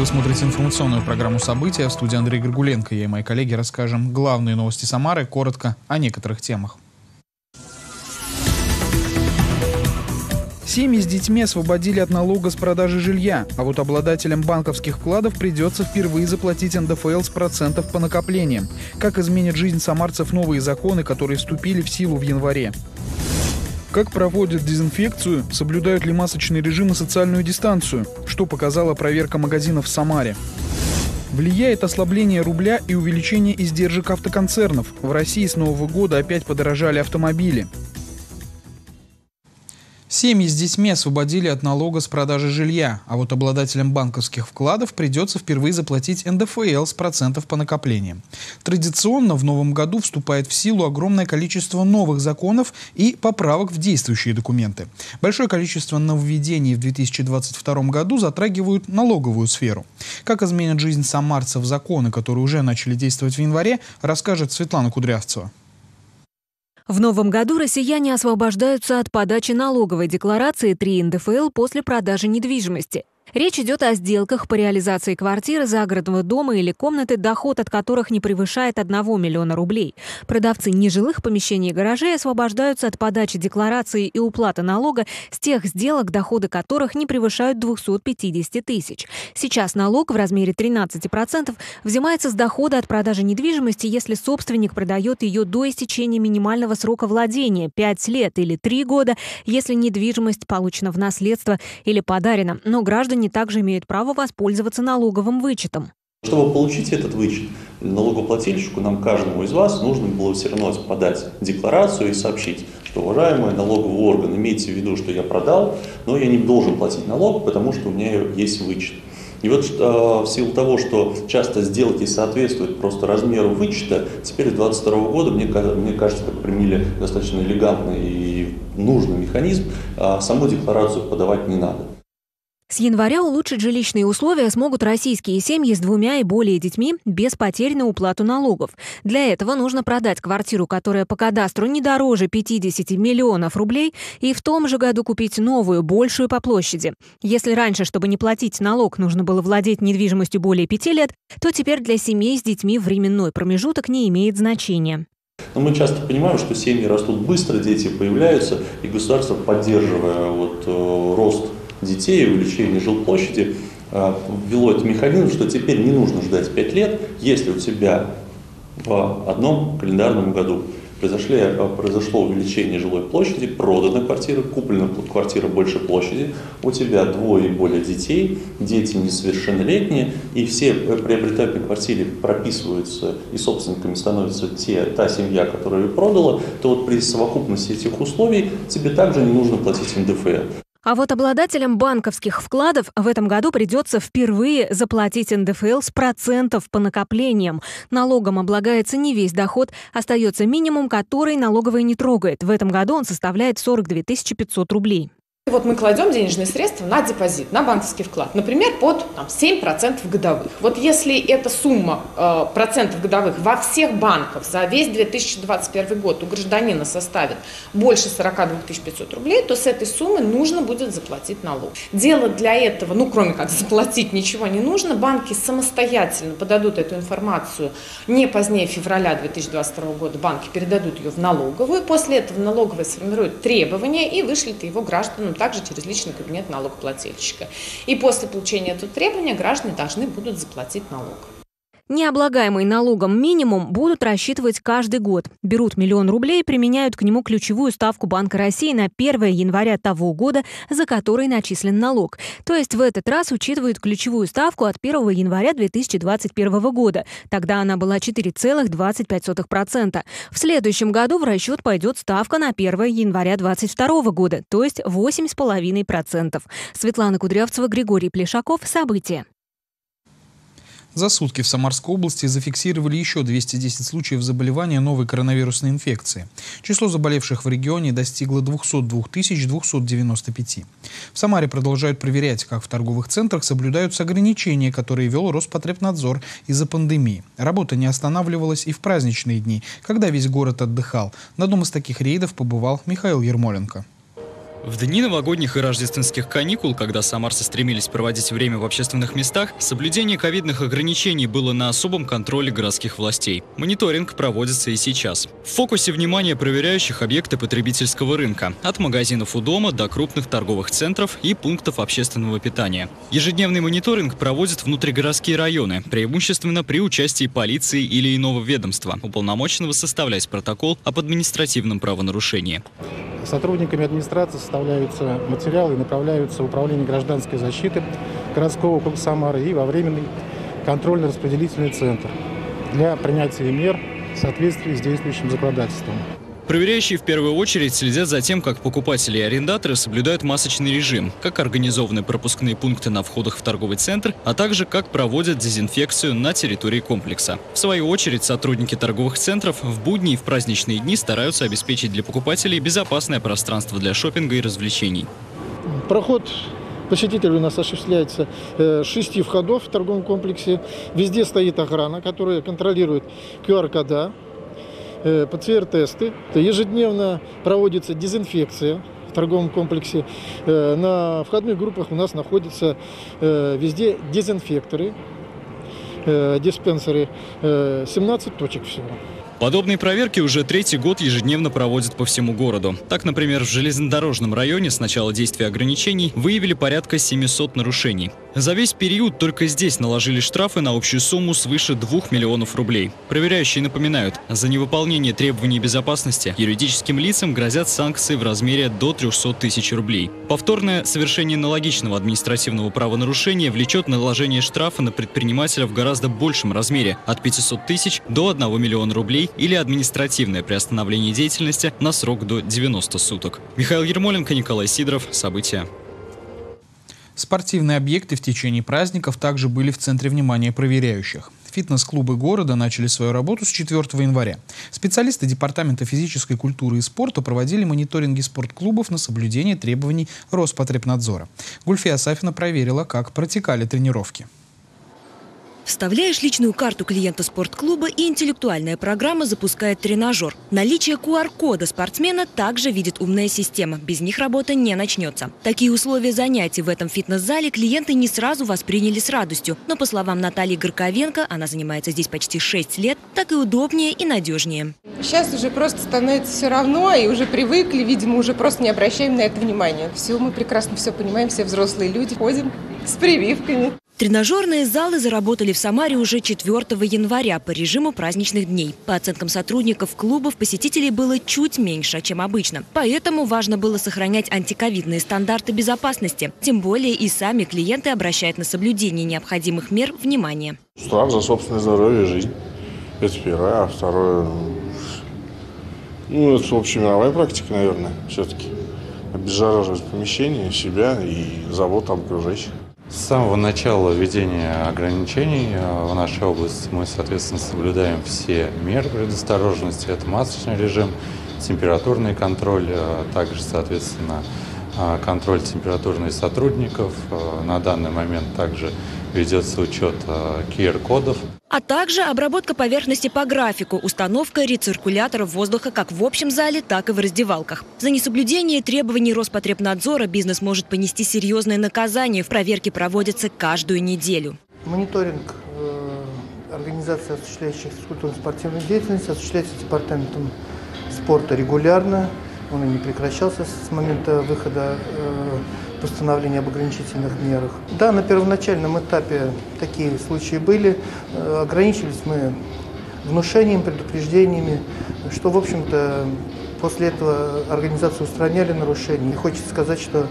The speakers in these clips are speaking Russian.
Вы смотрите информационную программу «События». В студии Андрей Григуленко. Я и мои коллеги расскажем главные новости Самары, коротко о некоторых темах. Семьи с детьми освободили от налога с продажи жилья, а вот обладателям банковских вкладов придется впервые заплатить НДФЛ с процентов по накоплениям. Как изменят жизнь самарцев новые законы, которые вступили в силу в январе? Как проводят дезинфекцию, соблюдают ли масочный режим и социальную дистанцию, что показала проверка магазинов в Самаре. Влияет ослабление рубля и увеличение издержек автоконцернов. В России с Нового года опять подорожали автомобили. Семьи с детьми освободили от налога с продажи жилья, а вот обладателям банковских вкладов придется впервые заплатить НДФЛ с процентов по накоплениям. Традиционно в новом году вступает в силу огромное количество новых законов и поправок в действующие документы. Большое количество нововведений в 2022 году затрагивают налоговую сферу. Как изменят жизнь самарцев законы, которые уже начали действовать в январе, расскажет Светлана Кудрявцева. В новом году россияне освобождаются от подачи налоговой декларации 3 НДФЛ после продажи недвижимости. Речь идет о сделках по реализации квартиры, загородного дома или комнаты, доход от которых не превышает 1 миллиона рублей. Продавцы нежилых помещений и гаражей освобождаются от подачи декларации и уплаты налога с тех сделок, доходы которых не превышают 250 тысяч. Сейчас налог в размере 13% взимается с дохода от продажи недвижимости, если собственник продает ее до истечения минимального срока владения – 5 лет или 3 года, если недвижимость получена в наследство или подарена. Но граждане граждане также имеют право воспользоваться налоговым вычетом. Чтобы получить этот вычет налогоплательщику, нам каждому из вас нужно было все равно подать декларацию и сообщить, что, уважаемый налоговый орган, имейте в виду, что я продал, но я не должен платить налог, потому что у меня есть вычет. И вот э, в силу того, что часто сделки соответствуют просто размеру вычета, теперь с 2022 года, мне, мне кажется, как применили достаточно элегантный и нужный механизм, э, саму декларацию подавать не надо. С января улучшить жилищные условия смогут российские семьи с двумя и более детьми без потерь на уплату налогов. Для этого нужно продать квартиру, которая по кадастру не дороже 50 миллионов рублей, и в том же году купить новую, большую по площади. Если раньше, чтобы не платить налог, нужно было владеть недвижимостью более пяти лет, то теперь для семей с детьми временной промежуток не имеет значения. Но мы часто понимаем, что семьи растут быстро, дети появляются, и государство, поддерживая вот, э, рост детей, увеличение жилплощади, э, ввело этот механизм, что теперь не нужно ждать 5 лет, если у тебя в одном календарном году произошли, э, произошло увеличение жилой площади, продана квартира, куплена квартира больше площади, у тебя двое и более детей, дети несовершеннолетние, и все приобретатели квартиры прописываются и собственниками становятся те, та семья, которая ее продала, то вот при совокупности этих условий тебе также не нужно платить НДФЛ. А вот обладателям банковских вкладов в этом году придется впервые заплатить НДФЛ с процентов по накоплениям. Налогом облагается не весь доход, остается минимум, который налоговая не трогает. В этом году он составляет 42 500 рублей. Вот мы кладем денежные средства на депозит, на банковский вклад, например, под там, 7% годовых. Вот если эта сумма э, процентов годовых во всех банках за весь 2021 год у гражданина составит больше 42 500 рублей, то с этой суммы нужно будет заплатить налог. Дело для этого, ну кроме как заплатить ничего не нужно, банки самостоятельно подадут эту информацию не позднее февраля 2022 года, банки передадут ее в налоговую, после этого налоговая сформирует требования и вышлет его гражданам также через личный кабинет налогоплательщика. И после получения этого требования граждане должны будут заплатить налог. Необлагаемый налогом минимум будут рассчитывать каждый год. Берут миллион рублей и применяют к нему ключевую ставку Банка России на 1 января того года, за который начислен налог. То есть в этот раз учитывают ключевую ставку от 1 января 2021 года. Тогда она была 4,25%. В следующем году в расчет пойдет ставка на 1 января 2022 года, то есть 8,5%. Светлана Кудрявцева, Григорий Плешаков. События. За сутки в Самарской области зафиксировали еще 210 случаев заболевания новой коронавирусной инфекции. Число заболевших в регионе достигло 202 295. В Самаре продолжают проверять, как в торговых центрах соблюдаются ограничения, которые вел Роспотребнадзор из-за пандемии. Работа не останавливалась и в праздничные дни, когда весь город отдыхал. На одном из таких рейдов побывал Михаил Ермоленко. В дни новогодних и рождественских каникул, когда самарцы стремились проводить время в общественных местах, соблюдение ковидных ограничений было на особом контроле городских властей. Мониторинг проводится и сейчас. В фокусе внимания проверяющих объекты потребительского рынка, от магазинов у дома до крупных торговых центров и пунктов общественного питания. Ежедневный мониторинг проводят внутригородские районы, преимущественно при участии полиции или иного ведомства, уполномоченного составлять протокол об административном правонарушении. Сотрудниками администрации составляются материалы и направляются в Управление гражданской защиты городского округа Самары и во временный контрольно-распределительный центр для принятия мер в соответствии с действующим законодательством. Проверяющие в первую очередь следят за тем, как покупатели и арендаторы соблюдают масочный режим, как организованы пропускные пункты на входах в торговый центр, а также как проводят дезинфекцию на территории комплекса. В свою очередь, сотрудники торговых центров в будни и в праздничные дни стараются обеспечить для покупателей безопасное пространство для шопинга и развлечений. Проход посетителей у нас осуществляется с шести входов в торговом комплексе. Везде стоит охрана, которая контролирует QR-кода, Э, ПЦР-тесты. Ежедневно проводится дезинфекция в торговом комплексе. Э, на входных группах у нас находятся э, везде дезинфекторы, диспенсеры. 17 точек всего. Подобные проверки уже третий год ежедневно проводят по всему городу. Так, например, в железнодорожном районе с начала действия ограничений выявили порядка 700 нарушений. За весь период только здесь наложили штрафы на общую сумму свыше 2 миллионов рублей. Проверяющие напоминают, за невыполнение требований безопасности юридическим лицам грозят санкции в размере до 300 тысяч рублей. Повторное совершение аналогичного административного правонарушения влечет наложение штрафа на предпринимателя в гораздо большем размере – от 500 тысяч до 1 миллиона рублей или административное приостановление деятельности на срок до 90 суток. Михаил Ермоленко, Николай Сидоров. События. Спортивные объекты в течение праздников также были в центре внимания проверяющих. Фитнес-клубы города начали свою работу с 4 января. Специалисты Департамента физической культуры и спорта проводили мониторинги спортклубов на соблюдение требований Роспотребнадзора. Гульфия Сафина проверила, как протекали тренировки. Вставляешь личную карту клиента спортклуба и интеллектуальная программа запускает тренажер. Наличие QR-кода спортсмена также видит умная система. Без них работа не начнется. Такие условия занятий в этом фитнес-зале клиенты не сразу восприняли с радостью. Но по словам Натальи Горковенко, она занимается здесь почти 6 лет, так и удобнее и надежнее. Сейчас уже просто становится все равно, и уже привыкли, видимо, уже просто не обращаем на это внимания. Все, мы прекрасно все понимаем, все взрослые люди, ходим с прививками. Тренажерные залы заработали в Самаре уже 4 января по режиму праздничных дней. По оценкам сотрудников клубов, посетителей было чуть меньше, чем обычно. Поэтому важно было сохранять антиковидные стандарты безопасности. Тем более и сами клиенты обращают на соблюдение необходимых мер внимание. Страх за собственное здоровье и жизнь. Это первое. А второе, ну, это общемировая практика, наверное, все-таки. Обеззараживать помещение, себя и забота об окружающих. С самого начала введения ограничений э, в нашей области мы, соответственно, соблюдаем все меры предосторожности. Это масочный режим, температурный контроль, э, также, соответственно, э, контроль температурных сотрудников. На данный момент также ведется учет QR-кодов а также обработка поверхности по графику, установка рециркуляторов воздуха как в общем зале, так и в раздевалках. За несоблюдение требований Роспотребнадзора бизнес может понести серьезное наказание. В проверке проводятся каждую неделю. Мониторинг э, организации, осуществляющих физкультурно-спортивную деятельность, осуществляется департаментом спорта регулярно. Он и не прекращался с момента выхода э, постановления об ограничительных мерах. Да, на первоначальном этапе такие случаи были. Э, ограничились мы внушением, предупреждениями, что, в общем-то, после этого организации устраняли нарушения. И хочется сказать, что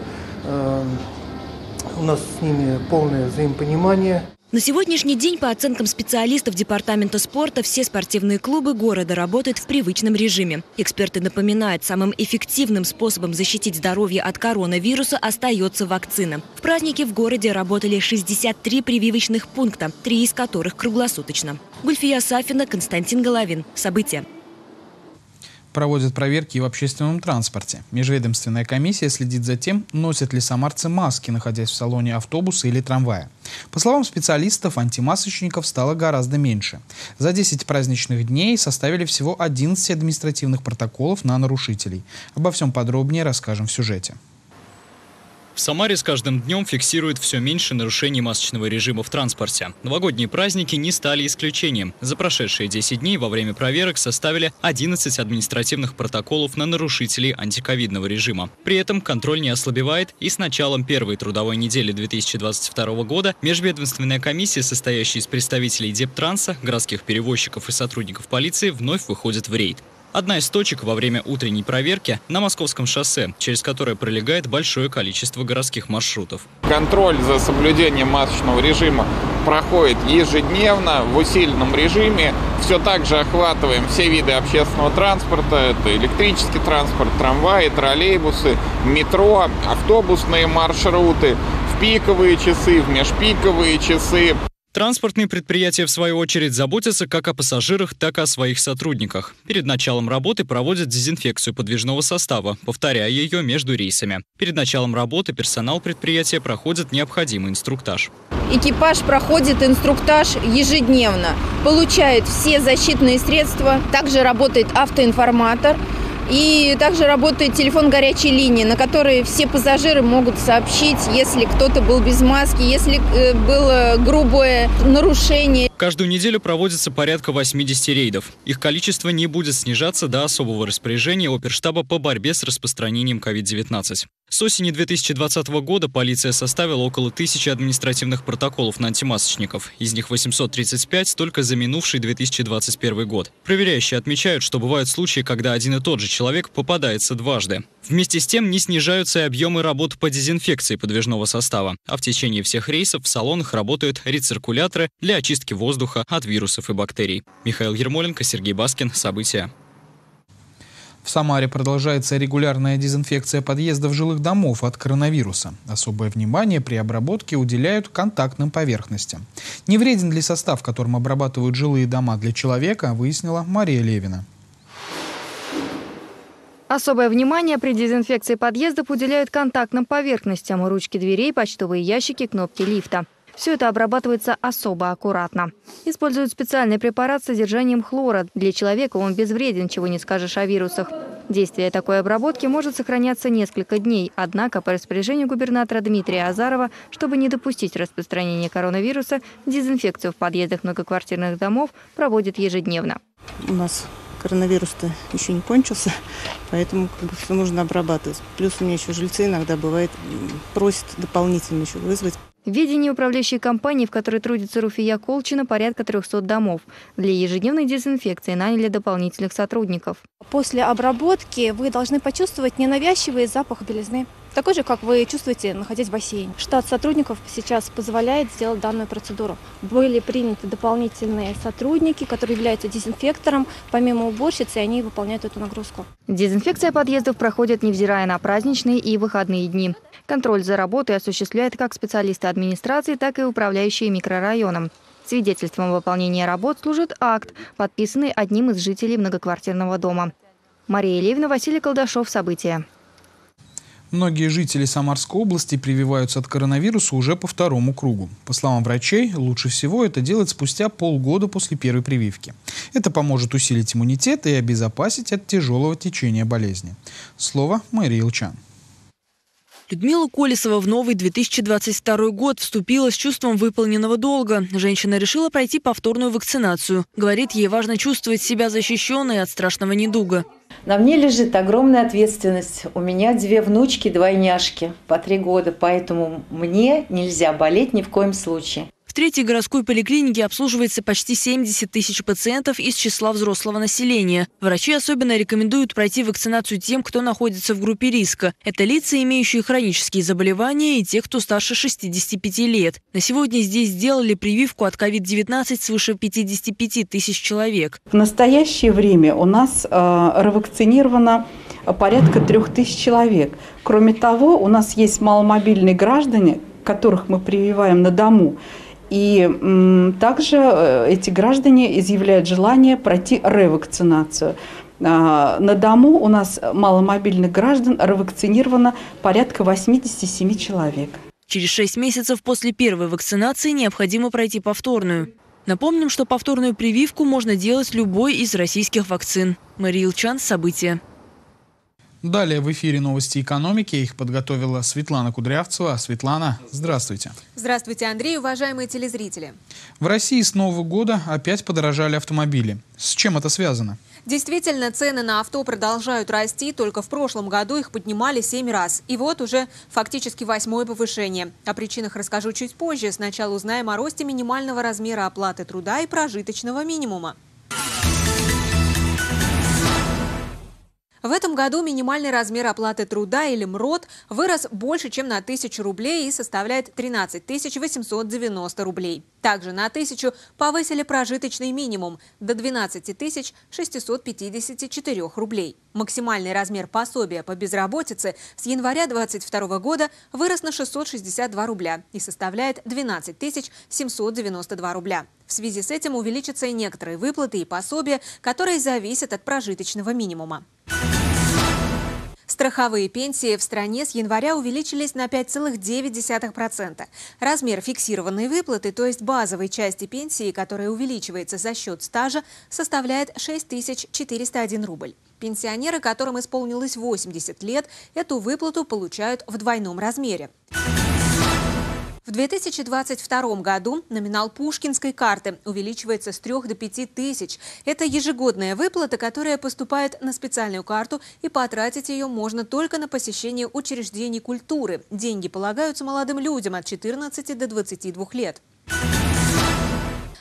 э, у нас с ними полное взаимопонимание. На сегодняшний день, по оценкам специалистов Департамента спорта, все спортивные клубы города работают в привычном режиме. Эксперты напоминают, самым эффективным способом защитить здоровье от коронавируса остается вакцина. В празднике в городе работали 63 прививочных пункта, три из которых круглосуточно. Гульфия Сафина, Константин Головин. События проводят проверки и в общественном транспорте. Межведомственная комиссия следит за тем, носят ли самарцы маски, находясь в салоне автобуса или трамвая. По словам специалистов, антимасочников стало гораздо меньше. За 10 праздничных дней составили всего 11 административных протоколов на нарушителей. Обо всем подробнее расскажем в сюжете. В Самаре с каждым днем фиксируют все меньше нарушений масочного режима в транспорте. Новогодние праздники не стали исключением. За прошедшие 10 дней во время проверок составили 11 административных протоколов на нарушителей антиковидного режима. При этом контроль не ослабевает, и с началом первой трудовой недели 2022 года межведомственная комиссия, состоящая из представителей Дептранса, городских перевозчиков и сотрудников полиции, вновь выходит в рейд. Одна из точек во время утренней проверки на Московском шоссе, через которое пролегает большое количество городских маршрутов. Контроль за соблюдением масочного режима проходит ежедневно в усиленном режиме. Все так же охватываем все виды общественного транспорта. Это электрический транспорт, трамваи, троллейбусы, метро, автобусные маршруты в пиковые часы, в межпиковые часы. Транспортные предприятия, в свою очередь, заботятся как о пассажирах, так и о своих сотрудниках. Перед началом работы проводят дезинфекцию подвижного состава, повторяя ее между рейсами. Перед началом работы персонал предприятия проходит необходимый инструктаж. Экипаж проходит инструктаж ежедневно, получает все защитные средства, также работает автоинформатор, и также работает телефон горячей линии, на который все пассажиры могут сообщить, если кто-то был без маски, если э, было грубое нарушение. Каждую неделю проводится порядка 80 рейдов. Их количество не будет снижаться до особого распоряжения оперштаба по борьбе с распространением COVID-19. С осени 2020 года полиция составила около тысячи административных протоколов на антимасочников. Из них 835 только за минувший 2021 год. Проверяющие отмечают, что бывают случаи, когда один и тот же человек попадается дважды. Вместе с тем не снижаются и объемы работ по дезинфекции подвижного состава, а в течение всех рейсов в салонах работают рециркуляторы для очистки воздуха от вирусов и бактерий. Михаил Ермоленко, Сергей Баскин. События. В Самаре продолжается регулярная дезинфекция подъездов жилых домов от коронавируса. Особое внимание при обработке уделяют контактным поверхностям. Не вреден ли состав, которым обрабатывают жилые дома для человека, выяснила Мария Левина. Особое внимание при дезинфекции подъездов уделяют контактным поверхностям – ручки дверей, почтовые ящики, кнопки лифта. Все это обрабатывается особо аккуратно. Используют специальный препарат с содержанием хлора. Для человека он безвреден, чего не скажешь о вирусах. Действие такой обработки может сохраняться несколько дней, однако по распоряжению губернатора Дмитрия Азарова, чтобы не допустить распространения коронавируса, дезинфекцию в подъездах многоквартирных домов проводят ежедневно. У нас коронавирус-то еще не кончился, поэтому как бы все нужно обрабатывать. Плюс у меня еще жильцы иногда бывает просят дополнительно еще вызвать. В ведении управляющей компании, в которой трудится Руфия Колчина, порядка 300 домов. Для ежедневной дезинфекции наняли дополнительных сотрудников. После обработки вы должны почувствовать ненавязчивый запах белизны. Такой же, как вы чувствуете, находясь в бассейне. Штат сотрудников сейчас позволяет сделать данную процедуру. Были приняты дополнительные сотрудники, которые являются дезинфектором. Помимо уборщицы, они выполняют эту нагрузку. Дезинфекция подъездов проходит невзирая на праздничные и выходные дни. Контроль за работой осуществляют как специалисты администрации, так и управляющие микрорайоном. Свидетельством выполнения работ служит акт, подписанный одним из жителей многоквартирного дома. Мария Левина, Василий Колдашов. События. Многие жители Самарской области прививаются от коронавируса уже по второму кругу. По словам врачей, лучше всего это делать спустя полгода после первой прививки. Это поможет усилить иммунитет и обезопасить от тяжелого течения болезни. Слово Марии Илчан. Людмила Колесова в новый 2022 год вступила с чувством выполненного долга. Женщина решила пройти повторную вакцинацию. Говорит, ей важно чувствовать себя защищенной от страшного недуга. На мне лежит огромная ответственность. У меня две внучки-двойняшки по три года, поэтому мне нельзя болеть ни в коем случае. Третьей городской поликлинике обслуживается почти 70 тысяч пациентов из числа взрослого населения. Врачи особенно рекомендуют пройти вакцинацию тем, кто находится в группе риска. Это лица, имеющие хронические заболевания и те, кто старше 65 лет. На сегодня здесь сделали прививку от COVID-19 свыше 55 тысяч человек. В настоящее время у нас э, ревакцинировано порядка трех тысяч человек. Кроме того, у нас есть маломобильные граждане, которых мы прививаем на дому. И также э, эти граждане изъявляют желание пройти ревакцинацию. А, на дому у нас маломобильных граждан ревакцинировано порядка 87 человек. Через 6 месяцев после первой вакцинации необходимо пройти повторную. Напомним, что повторную прививку можно делать любой из российских вакцин. Мария Илчан, события. Далее в эфире новости экономики. Их подготовила Светлана Кудрявцева. Светлана, здравствуйте. Здравствуйте, Андрей, уважаемые телезрители. В России с Нового года опять подорожали автомобили. С чем это связано? Действительно, цены на авто продолжают расти. Только в прошлом году их поднимали семь раз. И вот уже фактически восьмое повышение. О причинах расскажу чуть позже. Сначала узнаем о росте минимального размера оплаты труда и прожиточного минимума. В этом году минимальный размер оплаты труда или МРОД вырос больше, чем на 1000 рублей и составляет 13 890 рублей. Также на 1000 повысили прожиточный минимум до 12 654 рублей. Максимальный размер пособия по безработице с января 2022 года вырос на 662 рубля и составляет 12 792 рубля. В связи с этим увеличатся и некоторые выплаты и пособия, которые зависят от прожиточного минимума. Страховые пенсии в стране с января увеличились на 5,9%. Размер фиксированной выплаты, то есть базовой части пенсии, которая увеличивается за счет стажа, составляет 6401 рубль. Пенсионеры, которым исполнилось 80 лет, эту выплату получают в двойном размере. В 2022 году номинал Пушкинской карты увеличивается с 3 до 5 тысяч. Это ежегодная выплата, которая поступает на специальную карту, и потратить ее можно только на посещение учреждений культуры. Деньги полагаются молодым людям от 14 до 22 лет.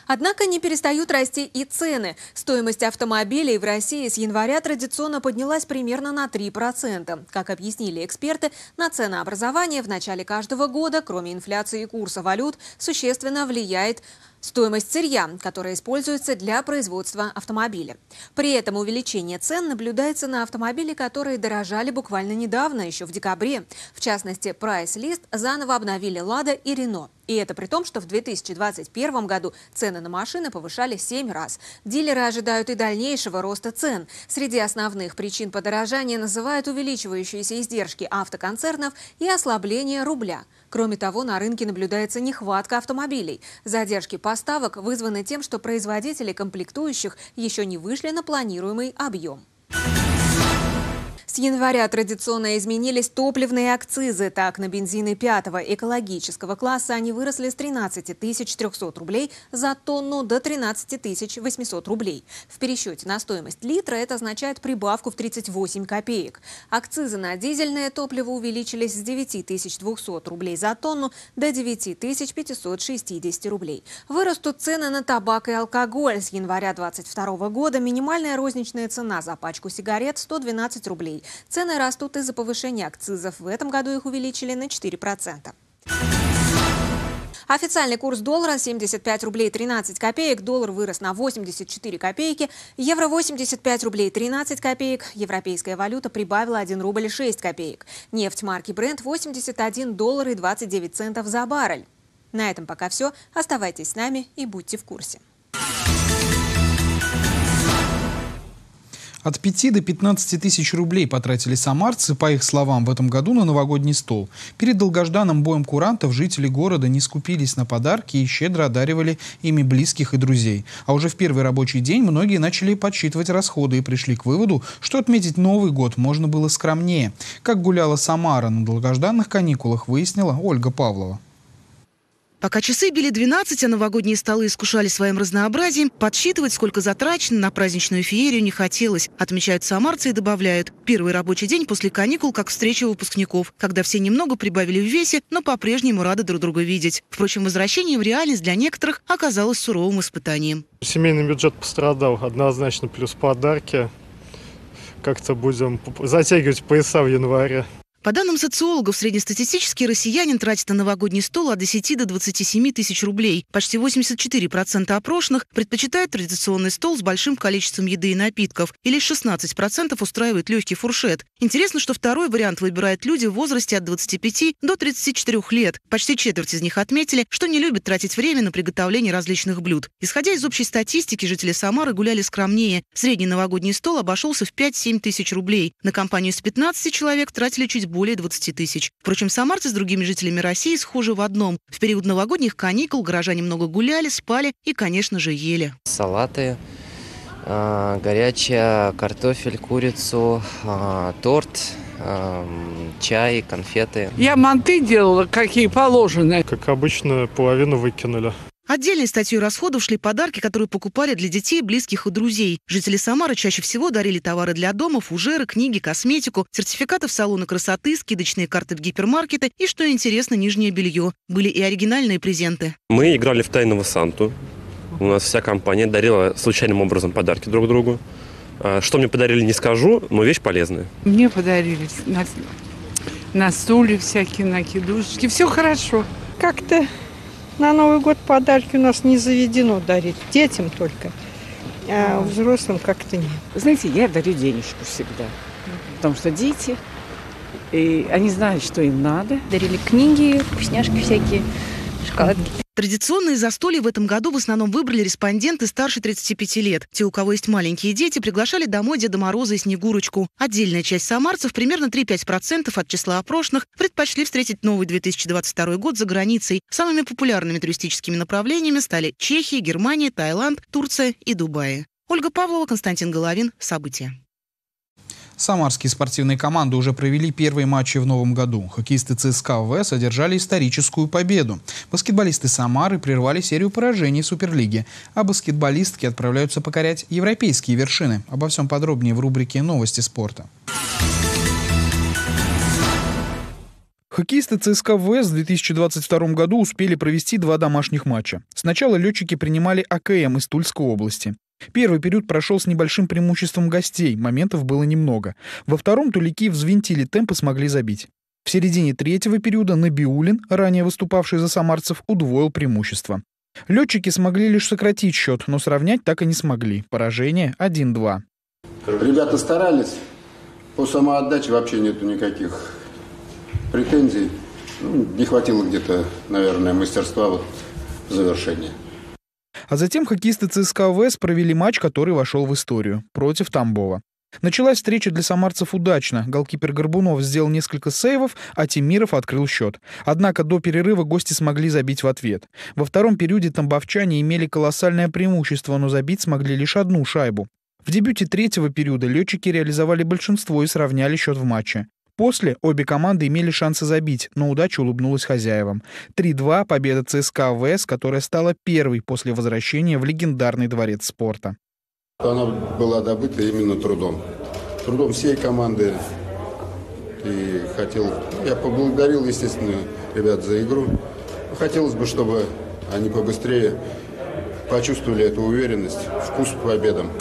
Однако не перестают расти и цены. Стоимость автомобилей в России с января традиционно поднялась примерно на 3%. Как объяснили эксперты, на ценообразование в начале каждого года, кроме инфляции и курса валют, существенно влияет Стоимость сырья, которая используется для производства автомобиля. При этом увеличение цен наблюдается на автомобили, которые дорожали буквально недавно, еще в декабре. В частности, прайс-лист заново обновили «Лада» и «Рено». И это при том, что в 2021 году цены на машины повышали 7 раз. Дилеры ожидают и дальнейшего роста цен. Среди основных причин подорожания называют увеличивающиеся издержки автоконцернов и ослабление рубля – Кроме того, на рынке наблюдается нехватка автомобилей. Задержки поставок вызваны тем, что производители комплектующих еще не вышли на планируемый объем. С января традиционно изменились топливные акцизы. Так, на бензины пятого экологического класса они выросли с 13 300 рублей за тонну до 13 800 рублей. В пересчете на стоимость литра это означает прибавку в 38 копеек. Акцизы на дизельное топливо увеличились с 9 200 рублей за тонну до 9 560 рублей. Вырастут цены на табак и алкоголь. С января 2022 года минимальная розничная цена за пачку сигарет 112 рублей. Цены растут из-за повышения акцизов. В этом году их увеличили на 4%. Официальный курс доллара 75 рублей 13 копеек, доллар вырос на 84 копейки, евро 85 рублей 13 копеек, европейская валюта прибавила 1 рубль 6 копеек. Нефть марки Brent 81 доллар и 29 центов за баррель. На этом пока все. Оставайтесь с нами и будьте в курсе. От 5 до 15 тысяч рублей потратили самарцы, по их словам, в этом году на новогодний стол. Перед долгожданным боем курантов жители города не скупились на подарки и щедро одаривали ими близких и друзей. А уже в первый рабочий день многие начали подсчитывать расходы и пришли к выводу, что отметить Новый год можно было скромнее. Как гуляла Самара на долгожданных каникулах, выяснила Ольга Павлова. Пока часы били 12, а новогодние столы искушали своим разнообразием, подсчитывать, сколько затрачено на праздничную феерию не хотелось, отмечают самарцы и добавляют. Первый рабочий день после каникул, как встреча выпускников, когда все немного прибавили в весе, но по-прежнему рады друг друга видеть. Впрочем, возвращение в реальность для некоторых оказалось суровым испытанием. Семейный бюджет пострадал однозначно, плюс подарки. Как-то будем затягивать пояса в январе. По данным социологов, среднестатистический россиянин тратит на новогодний стол от 10 до 27 тысяч рублей. Почти 84% опрошенных предпочитают традиционный стол с большим количеством еды и напитков, и лишь 16% устраивают легкий фуршет. Интересно, что второй вариант выбирают люди в возрасте от 25 до 34 лет. Почти четверть из них отметили, что не любят тратить время на приготовление различных блюд. Исходя из общей статистики, жители Самары гуляли скромнее. Средний новогодний стол обошелся в 5-7 тысяч рублей. На компанию из 15 человек тратили чуть более 20 тысяч. Впрочем, самарцы с другими жителями России схожи в одном. В период новогодних каникул горожане много гуляли, спали и, конечно же, ели. Салаты, а, горячее, картофель, курицу, а, торт, а, чай, конфеты. Я манты делала, какие положены. Как обычно, половину выкинули. Отдельной статьей расходов шли подарки, которые покупали для детей, близких и друзей. Жители Самары чаще всего дарили товары для дома, фужеры, книги, косметику, сертификаты в салоны красоты, скидочные карты в гипермаркеты и, что интересно, нижнее белье. Были и оригинальные презенты. Мы играли в тайного Санту. У нас вся компания дарила случайным образом подарки друг другу. А, Что мне подарили, не скажу, но вещь полезная. Мне подарили на, на стуле всякие накидушки. Все хорошо. Как-то на Новый год подарки у нас не заведено дарить. Детям только. А взрослым как-то нет. Знаете, я дарю денежку всегда. Потому что дети, и они знают, что им надо. Дарили книги, вкусняшки всякие, шоколадки. Традиционные застолья в этом году в основном выбрали респонденты старше 35 лет. Те, у кого есть маленькие дети, приглашали домой Деда Мороза и Снегурочку. Отдельная часть самарцев, примерно 3-5% от числа опрошенных, предпочли встретить новый 2022 год за границей. Самыми популярными туристическими направлениями стали Чехия, Германия, Таиланд, Турция и Дубай. Ольга Павлова, Константин Головин. События. Самарские спортивные команды уже провели первые матчи в новом году. Хоккеисты ЦСКА ВВС одержали историческую победу. Баскетболисты Самары прервали серию поражений в Суперлиге, а баскетболистки отправляются покорять европейские вершины. Обо всем подробнее в рубрике «Новости спорта». Хоккеисты ЦСКА ВС в 2022 году успели провести два домашних матча. Сначала летчики принимали АКМ из Тульской области. Первый период прошел с небольшим преимуществом гостей, моментов было немного. Во втором тулики взвинтили темп и смогли забить. В середине третьего периода Набиулин, ранее выступавший за самарцев, удвоил преимущество. Летчики смогли лишь сократить счет, но сравнять так и не смогли. Поражение 1-2. Ребята старались. По самоотдаче вообще нету никаких претензий. Ну, не хватило где-то, наверное, мастерства вот завершения. А затем хоккеисты ЦСКА ВС провели матч, который вошел в историю, против Тамбова. Началась встреча для самарцев удачно. Голкипер Горбунов сделал несколько сейвов, а Тимиров открыл счет. Однако до перерыва гости смогли забить в ответ. Во втором периоде тамбовчане имели колоссальное преимущество, но забить смогли лишь одну шайбу. В дебюте третьего периода летчики реализовали большинство и сравняли счет в матче. После обе команды имели шансы забить, но удача улыбнулась хозяевам. 3-2 победа ЦСКА ВС, которая стала первой после возвращения в легендарный дворец спорта. Она была добыта именно трудом. Трудом всей команды. И хотел... Я поблагодарил, естественно, ребят за игру. Хотелось бы, чтобы они побыстрее почувствовали эту уверенность, вкус к победам.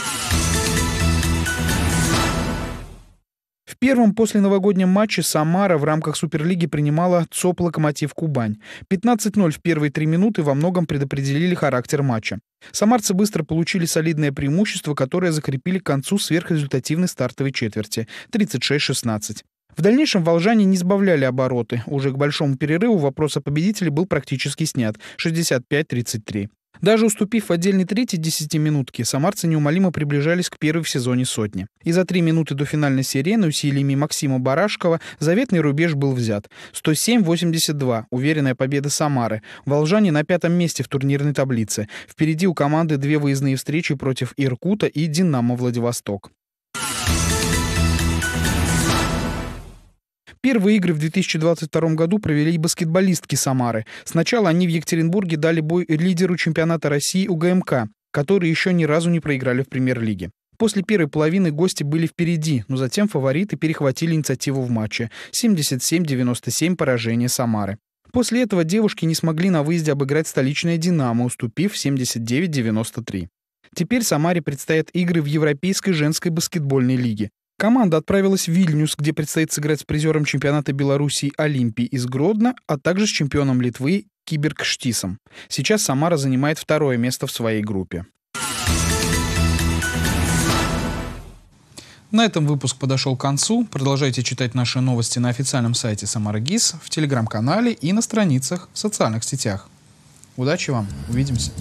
В после новогоднем матче Самара в рамках Суперлиги принимала ЦОП «Локомотив Кубань». 15-0 в первые три минуты во многом предопределили характер матча. Самарцы быстро получили солидное преимущество, которое закрепили к концу сверхрезультативной стартовой четверти – 36-16. В дальнейшем волжане не сбавляли обороты. Уже к большому перерыву вопрос о победителе был практически снят – 65-33. Даже уступив отдельной третьей десятиминутке, самарцы неумолимо приближались к первой в сезоне сотни. И за три минуты до финальной сирены усилиями Максима Барашкова заветный рубеж был взят. 107-82. Уверенная победа Самары. Волжане на пятом месте в турнирной таблице. Впереди у команды две выездные встречи против Иркута и Динамо Владивосток. Первые игры в 2022 году провели баскетболистки Самары. Сначала они в Екатеринбурге дали бой лидеру чемпионата России УГМК, которые еще ни разу не проиграли в премьер-лиге. После первой половины гости были впереди, но затем фавориты перехватили инициативу в матче. 77-97 поражение Самары. После этого девушки не смогли на выезде обыграть столичное «Динамо», уступив 79-93. Теперь Самаре предстоят игры в Европейской женской баскетбольной лиге. Команда отправилась в Вильнюс, где предстоит сыграть с призером чемпионата Белоруссии Олимпии из Гродно, а также с чемпионом Литвы Киберкштисом. Сейчас Самара занимает второе место в своей группе. На этом выпуск подошел к концу. Продолжайте читать наши новости на официальном сайте Самара в телеграм-канале и на страницах в социальных сетях. Удачи вам, увидимся.